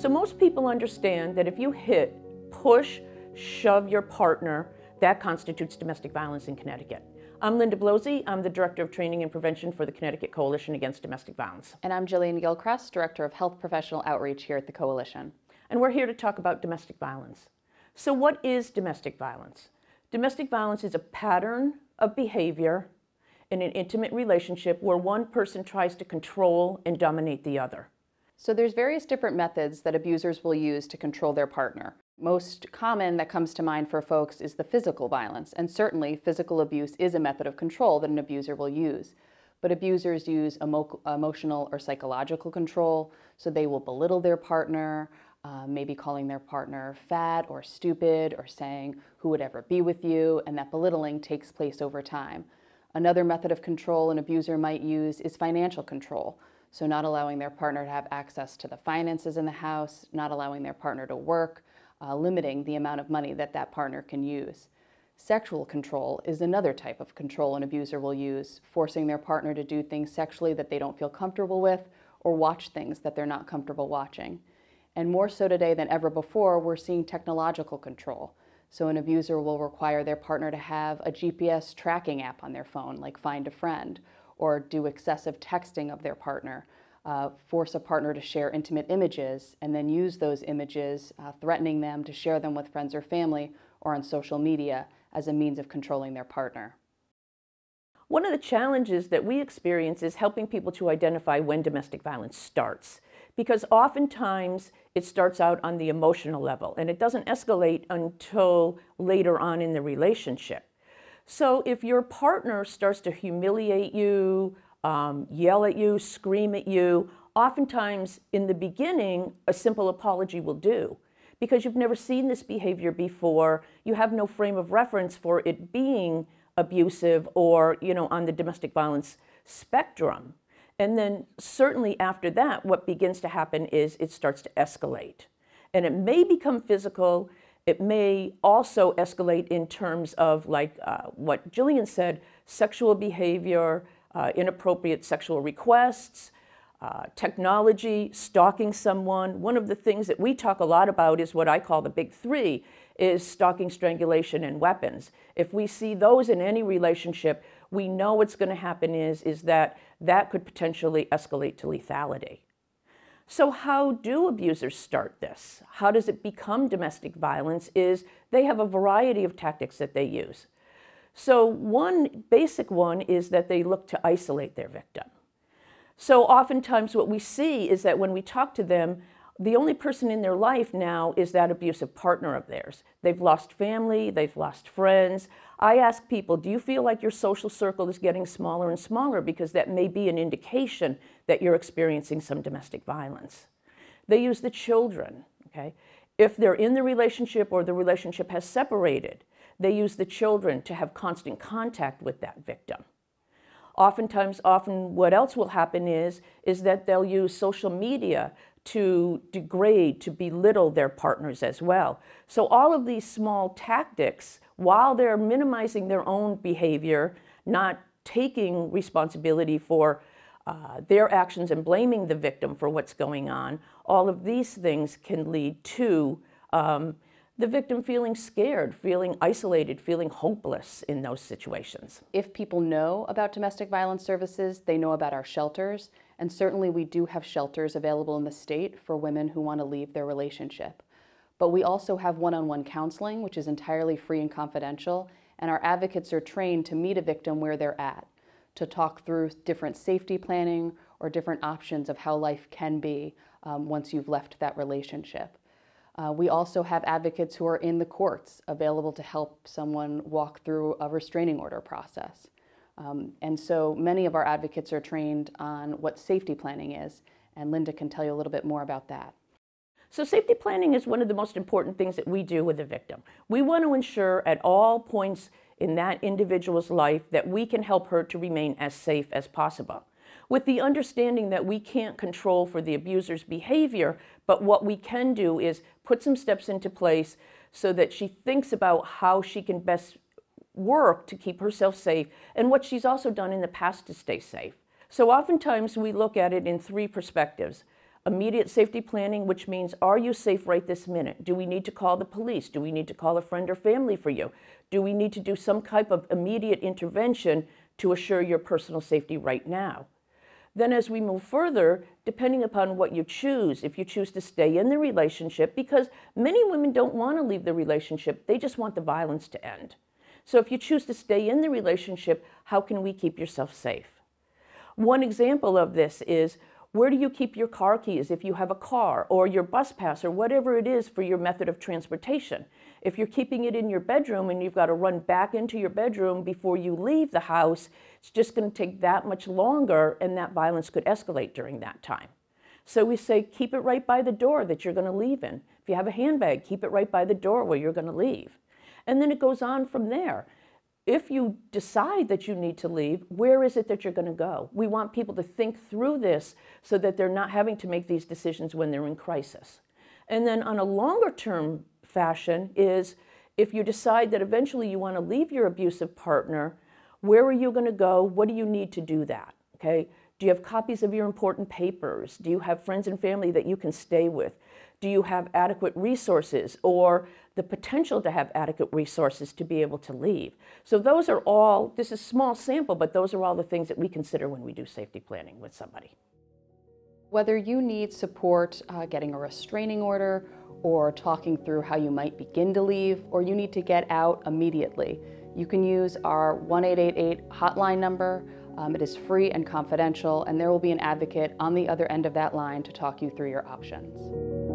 So most people understand that if you hit, push, shove your partner, that constitutes domestic violence in Connecticut. I'm Linda Blose. I'm the Director of Training and Prevention for the Connecticut Coalition Against Domestic Violence. And I'm Jillian Gilchrist, Director of Health Professional Outreach here at the Coalition. And we're here to talk about domestic violence. So what is domestic violence? Domestic violence is a pattern of behavior in an intimate relationship where one person tries to control and dominate the other. So there's various different methods that abusers will use to control their partner. Most common that comes to mind for folks is the physical violence, and certainly physical abuse is a method of control that an abuser will use. But abusers use emo emotional or psychological control, so they will belittle their partner, uh, maybe calling their partner fat or stupid or saying, who would ever be with you, and that belittling takes place over time. Another method of control an abuser might use is financial control. So not allowing their partner to have access to the finances in the house, not allowing their partner to work, uh, limiting the amount of money that that partner can use. Sexual control is another type of control an abuser will use, forcing their partner to do things sexually that they don't feel comfortable with or watch things that they're not comfortable watching. And more so today than ever before, we're seeing technological control. So an abuser will require their partner to have a GPS tracking app on their phone, like Find a Friend, or do excessive texting of their partner, uh, force a partner to share intimate images, and then use those images, uh, threatening them to share them with friends or family or on social media as a means of controlling their partner. One of the challenges that we experience is helping people to identify when domestic violence starts because oftentimes it starts out on the emotional level and it doesn't escalate until later on in the relationship. So if your partner starts to humiliate you, um, yell at you, scream at you, oftentimes in the beginning, a simple apology will do because you've never seen this behavior before. You have no frame of reference for it being abusive or, you know, on the domestic violence spectrum. And then certainly after that, what begins to happen is it starts to escalate. And it may become physical. It may also escalate in terms of like uh, what Jillian said, sexual behavior, uh, inappropriate sexual requests, uh, technology, stalking someone. One of the things that we talk a lot about is what I call the big three, is stalking, strangulation, and weapons. If we see those in any relationship, we know what's going to happen is, is that that could potentially escalate to lethality. So how do abusers start this? How does it become domestic violence is they have a variety of tactics that they use. So one basic one is that they look to isolate their victim. So oftentimes what we see is that when we talk to them, the only person in their life now is that abusive partner of theirs. They've lost family, they've lost friends. I ask people, do you feel like your social circle is getting smaller and smaller because that may be an indication that you're experiencing some domestic violence? They use the children, okay? If they're in the relationship or the relationship has separated, they use the children to have constant contact with that victim. Oftentimes, often what else will happen is, is that they'll use social media to degrade, to belittle their partners as well. So all of these small tactics, while they're minimizing their own behavior, not taking responsibility for uh, their actions and blaming the victim for what's going on, all of these things can lead to um, the victim feeling scared, feeling isolated, feeling hopeless in those situations. If people know about domestic violence services, they know about our shelters, and certainly we do have shelters available in the state for women who want to leave their relationship. But we also have one-on-one counseling, which is entirely free and confidential, and our advocates are trained to meet a victim where they're at, to talk through different safety planning or different options of how life can be um, once you've left that relationship. Uh, we also have advocates who are in the courts available to help someone walk through a restraining order process. Um, and so many of our advocates are trained on what safety planning is, and Linda can tell you a little bit more about that. So safety planning is one of the most important things that we do with a victim. We want to ensure at all points in that individual's life that we can help her to remain as safe as possible with the understanding that we can't control for the abuser's behavior, but what we can do is put some steps into place so that she thinks about how she can best work to keep herself safe and what she's also done in the past to stay safe. So oftentimes we look at it in three perspectives. Immediate safety planning, which means are you safe right this minute? Do we need to call the police? Do we need to call a friend or family for you? Do we need to do some type of immediate intervention to assure your personal safety right now? Then, as we move further, depending upon what you choose, if you choose to stay in the relationship, because many women don't want to leave the relationship, they just want the violence to end. So, if you choose to stay in the relationship, how can we keep yourself safe? One example of this is where do you keep your car keys if you have a car or your bus pass or whatever it is for your method of transportation? If you're keeping it in your bedroom and you've got to run back into your bedroom before you leave the house, it's just going to take that much longer and that violence could escalate during that time. So we say keep it right by the door that you're going to leave in. If you have a handbag, keep it right by the door where you're going to leave. And then it goes on from there if you decide that you need to leave, where is it that you're going to go? We want people to think through this so that they're not having to make these decisions when they're in crisis. And then on a longer term fashion is if you decide that eventually you want to leave your abusive partner, where are you going to go? What do you need to do that? Okay? Do you have copies of your important papers? Do you have friends and family that you can stay with? Do you have adequate resources or the potential to have adequate resources to be able to leave? So those are all, this is small sample, but those are all the things that we consider when we do safety planning with somebody. Whether you need support uh, getting a restraining order or talking through how you might begin to leave or you need to get out immediately, you can use our 1888 hotline number. Um, it is free and confidential, and there will be an advocate on the other end of that line to talk you through your options.